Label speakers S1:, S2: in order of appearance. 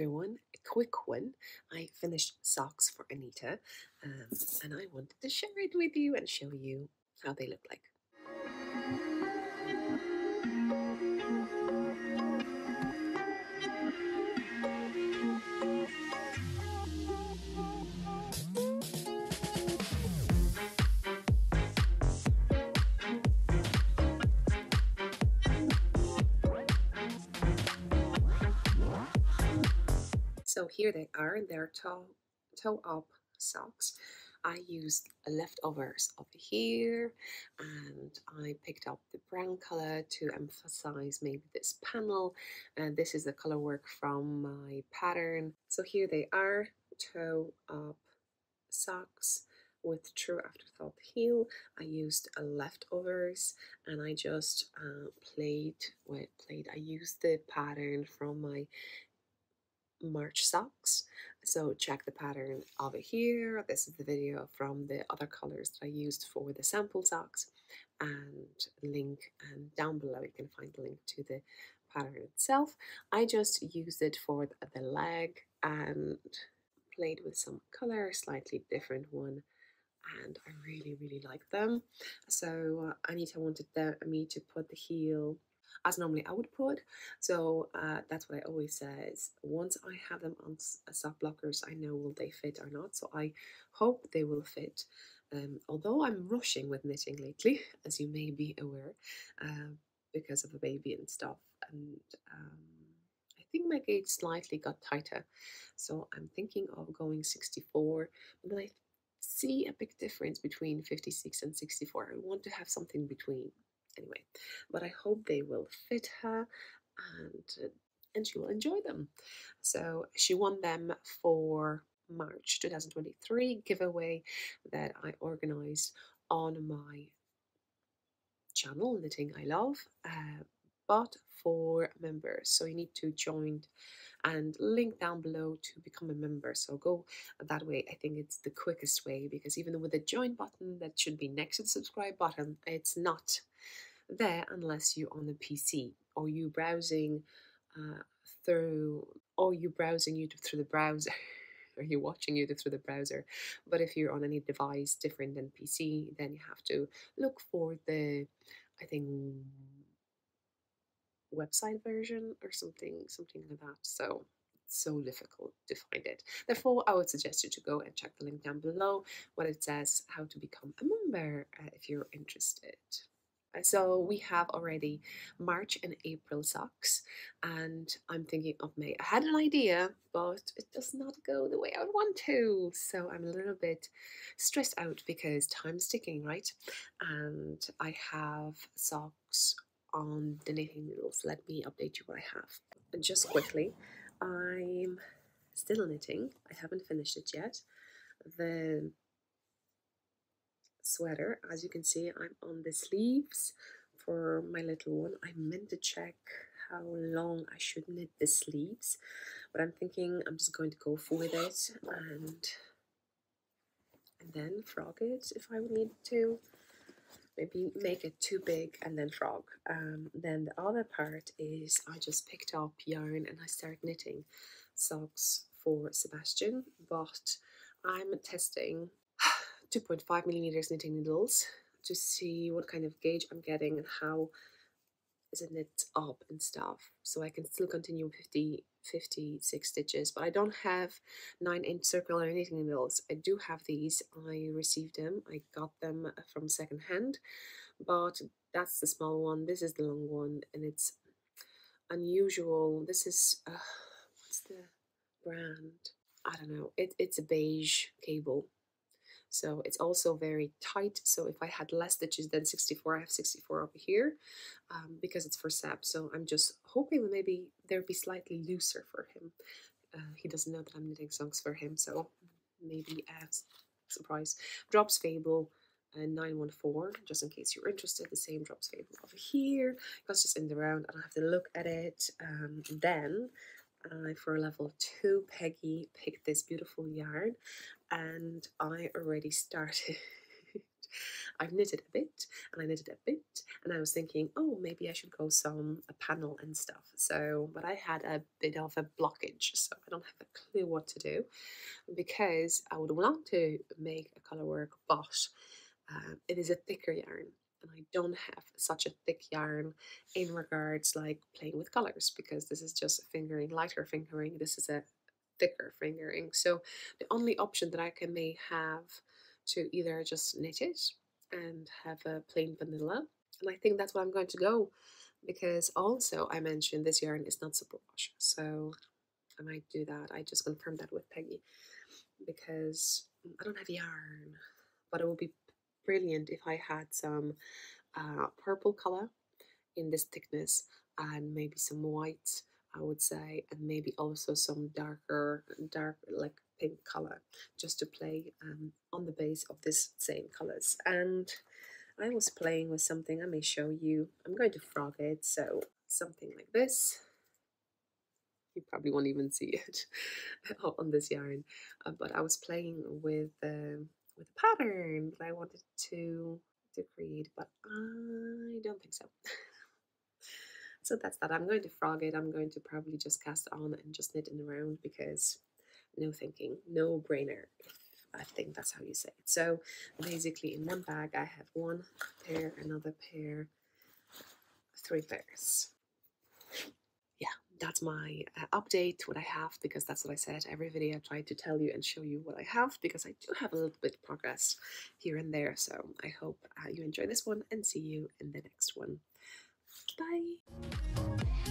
S1: everyone, a quick one. I finished socks for Anita um, and I wanted to share it with you and show you how they look like. So here they are, they're toe, toe up socks. I used leftovers over here and I picked up the brown color to emphasize maybe this panel and this is the color work from my pattern. So here they are, toe up socks with true afterthought heel. I used leftovers and I just uh, played with played. I used the pattern from my March socks. So check the pattern over here. This is the video from the other colors that I used for the sample socks and link and down below you can find the link to the pattern itself. I just used it for the leg and played with some color, slightly different one and I really really like them. So uh, Anita wanted the, me to put the heel as normally I would put. So uh, that's what I always says. Once I have them on uh, sock blockers, I know will they fit or not. So I hope they will fit. Um, although I'm rushing with knitting lately, as you may be aware, uh, because of a baby and stuff, and um, I think my gauge slightly got tighter, so I'm thinking of going 64. But I see a big difference between 56 and 64. I want to have something between anyway but i hope they will fit her and uh, and she will enjoy them. So she won them for march 2023 giveaway that i organized on my channel knitting i love uh, but for members. So you need to join and link down below to become a member. So go that way. I think it's the quickest way because even with the join button that should be next to the subscribe button it's not there unless you're on the PC or you browsing uh, through or you browsing YouTube through the browser or you're watching YouTube through the browser. But if you're on any device different than PC, then you have to look for the I think website version or something something like that. So so difficult to find it. Therefore, I would suggest you to go and check the link down below what it says how to become a member uh, if you're interested. Uh, so we have already March and April socks, and I'm thinking of May. I had an idea, but it does not go the way I want to. So I'm a little bit stressed out because time's ticking, right? And I have socks on the knitting needles. Let me update you what I have. And just quickly, I'm still knitting. I haven't finished it yet. The sweater. As you can see, I'm on the sleeves for my little one. I meant to check how long I should knit the sleeves, but I'm thinking I'm just going to go for it and and then frog it if I need to. Maybe make it too big and then frog. Um, then the other part is I just picked up yarn and I start knitting socks for Sebastian, but I'm testing 2.5 millimeters knitting needles to see what kind of gauge I'm getting and how is it knit up and stuff. So I can still continue 50, 56 stitches, but I don't have 9 inch circular knitting needles. I do have these. I received them. I got them from second hand, but that's the small one. This is the long one, and it's unusual. This is, uh, what's the brand? I don't know. It, it's a beige cable so it's also very tight. So if I had less stitches than 64, I have 64 over here um, because it's for Seb. So I'm just hoping that maybe there'll be slightly looser for him. Uh, he doesn't know that I'm knitting songs for him. So maybe a surprise. Drops Fabel. and 914 just in case you're interested the same drops Fabel over here because just in the round I have to look at it um, then I, for level two, Peggy picked this beautiful yarn, and I already started I've knitted a bit and I knitted a bit and I was thinking, oh, maybe I should go some a panel and stuff. So, but I had a bit of a blockage, so I don't have a clue what to do because I would want to make a color work, but uh, it is a thicker yarn and I don't have such a thick yarn in regards like playing with colors because this is just fingering, lighter fingering. This is a thicker fingering. So the only option that I can may have to either just knit it and have a plain vanilla. And I think that's what I'm going to go because also I mentioned this yarn is not superwash. So I might do that. I just confirmed that with Peggy because mm, I don't have yarn, but it will be brilliant if I had some uh, purple color in this thickness and maybe some white I would say and maybe also some darker dark like pink color just to play um, on the base of this same colors. And I was playing with something I may show you. I'm going to frog it so something like this. You probably won't even see it on this yarn uh, but I was playing with uh, with a pattern that I wanted to to create but I don't think so so that's that I'm going to frog it I'm going to probably just cast on and just knit it around because no thinking, no brainer. I think that's how you say it. So basically, in one bag, I have one pair, another pair, three pairs. That's my uh, update, what I have, because that's what I said. Every video I try to tell you and show you what I have, because I do have a little bit progress here and there. So I hope uh, you enjoy this one and see you in the next one. Bye.